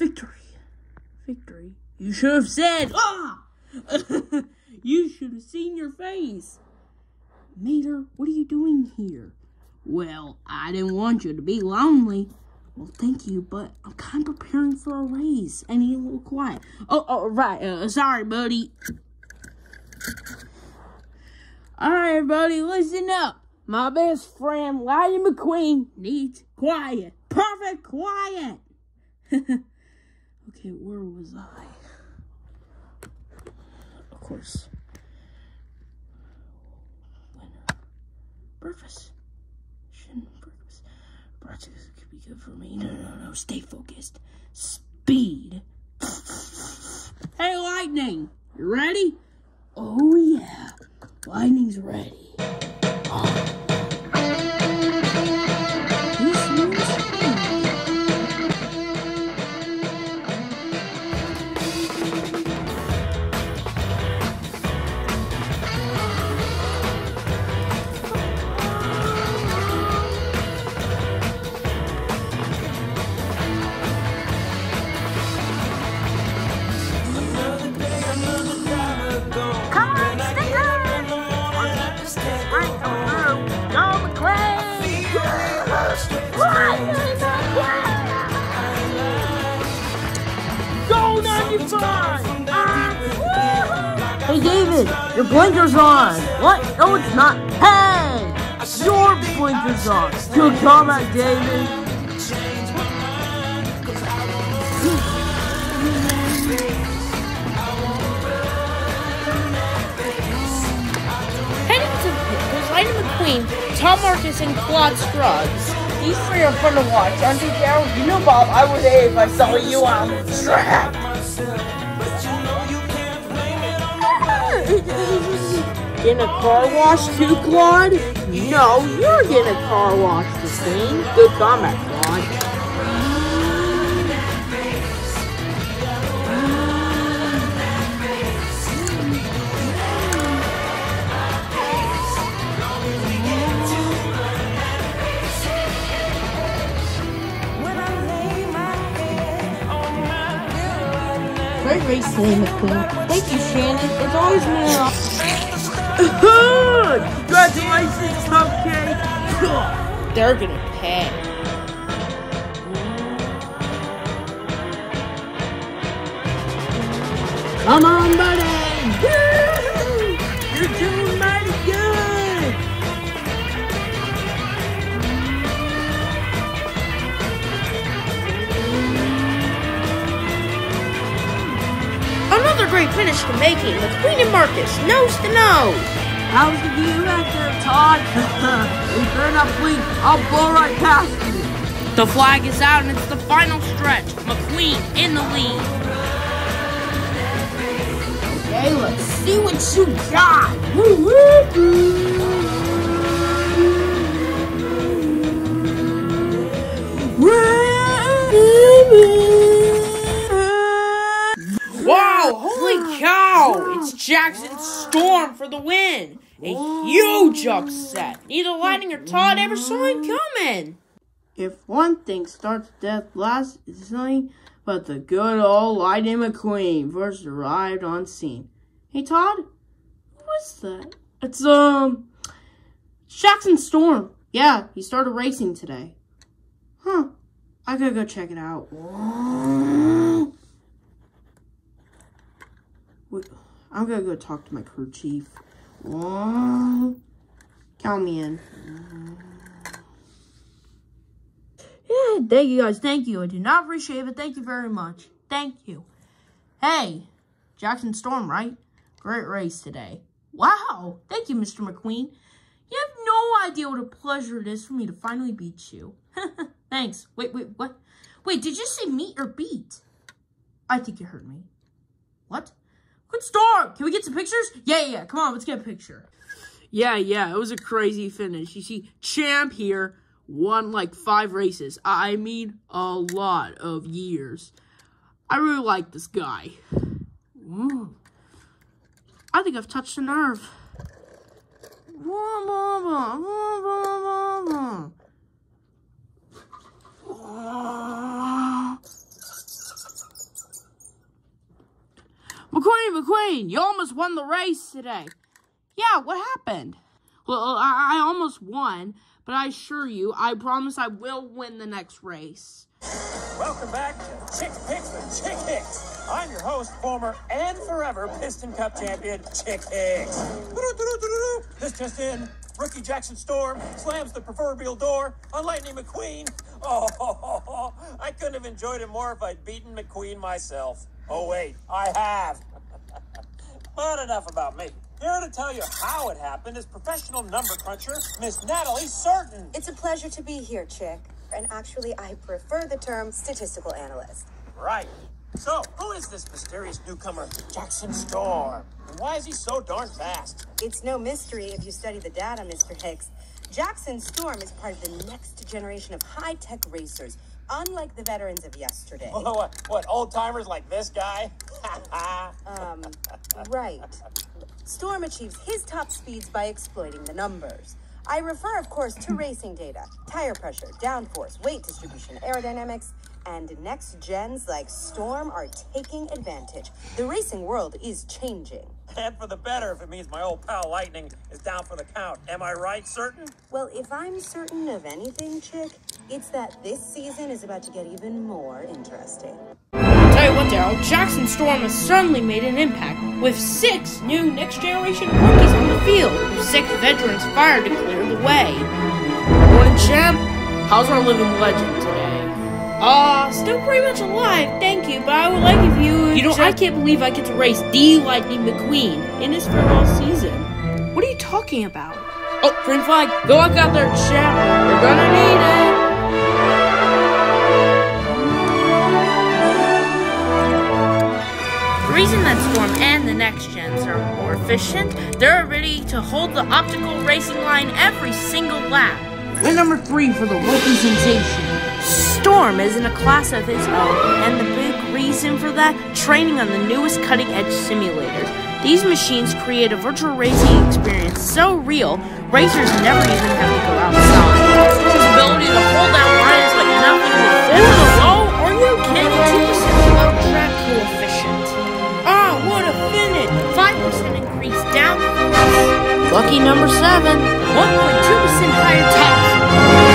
Victory. Victory. You should have said, ah! you should have seen your face. Mater, what are you doing here? Well, I didn't want you to be lonely. Well, thank you, but I'm kind of preparing for a race. I need a little quiet. Oh, oh right. Uh, sorry, buddy. All right, everybody, listen up. My best friend, Lightning McQueen, needs quiet. Perfect quiet. okay, where was I? Of course. Winner. Uh, breakfast. Shouldn't breakfast. Breakfast could be good for me. No, no, no. Stay focused. Speed. Hey, Lightning. You ready? Oh, yeah. Lightning's ready. Oh. Go 95! Hey David, your blinker's on. What? No, it's not. Hey, your blinker's on. Good comment, David. Heading the Tom Marcus, and Claude Scruggs. These three are fun to watch, aren't you, Darrell? You know, Bob, I would hate if I saw you on the track. Getting a car wash too, Claude? No, you're getting a car wash, McQueen. Good comment, Claude. Great race today, McQueen. Thank you, Shannon. It's always been an Congratulations, Cupcake! They're gonna pay. Come on, buddy! Another great finish to making. McQueen and Marcus, nose to nose. How's the view back there, Todd? you better not blink. I'll blow right past you. The flag is out and it's the final stretch. McQueen in the lead. Okay, let's see what you got. Woo, For the win. A huge upset. Neither Lightning or Todd ever saw him coming. If one thing starts death last, it's nothing but the good old Lightning McQueen first arrived on scene. Hey Todd, what's that? It's um Jackson Storm. Yeah, he started racing today. Huh. I gotta go check it out. Wait, I'm gonna go talk to my crew chief. Count me in. Yeah, thank you guys. Thank you. I do not appreciate it. Thank you very much. Thank you. Hey, Jackson Storm, right? Great race today. Wow. Thank you, Mr. McQueen. You have no idea what a pleasure it is for me to finally beat you. Thanks. Wait, wait, what? Wait, did you say meet or beat? I think you heard me. What? Good Storm! Can we get some pictures? Yeah, yeah, yeah. Come on, let's get a picture. Yeah, yeah, it was a crazy finish. You see, Champ here won like five races. I mean, a lot of years. I really like this guy. Ooh. I think I've touched a nerve. McQueen, McQueen, you almost won the race today. Yeah, what happened? Well, I, I almost won, but I assure you, I promise I will win the next race. Welcome back to Chick Hicks with Chick Hicks. I'm your host, former and forever Piston Cup champion, Chick Hicks. This just in. Rookie Jackson Storm slams the proverbial door on Lightning McQueen. Oh, I couldn't have enjoyed it more if I'd beaten McQueen myself. Oh, wait, I have. But enough about me. Here to tell you how it happened is professional number cruncher, Miss Natalie Certain. It's a pleasure to be here, Chick. And actually, I prefer the term statistical analyst. Right. So, who is this mysterious newcomer, Jackson Storm? And why is he so darn fast? It's no mystery if you study the data, Mr. Hicks. Jackson Storm is part of the next generation of high tech racers, unlike the veterans of yesterday. what, what old timers like this guy? um, right. Storm achieves his top speeds by exploiting the numbers. I refer, of course, to racing data, tire pressure, downforce, weight distribution, aerodynamics, and next gens like Storm are taking advantage. The racing world is changing. And for the better if it means my old pal Lightning is down for the count. Am I right, certain? Well, if I'm certain of anything, Chick, it's that this season is about to get even more interesting. Tell you what, Darrell, Jackson Storm has certainly made an impact, with six new next generation rookies on the field, six veterans fired to clear the way. Morning, champ. How's our living legend today? Uh, still pretty much alive, thank you, but I would like if you. You know, I can't believe I get to race the Lightning McQueen in his farewell season. What are you talking about? Oh, green flag. Go out there, champ. You're gonna need it. Reason that Storm and the next gens are more efficient, they're ready to hold the optical racing line every single lap. And number three for the rookie sensation. Storm is in a class of his own, and the big reason for that, training on the newest cutting edge simulators. These machines create a virtual racing experience so real, racers never even have to go outside. Storm's ability to hold that line is like nothing before. Lucky number 7. 1.2% higher tax.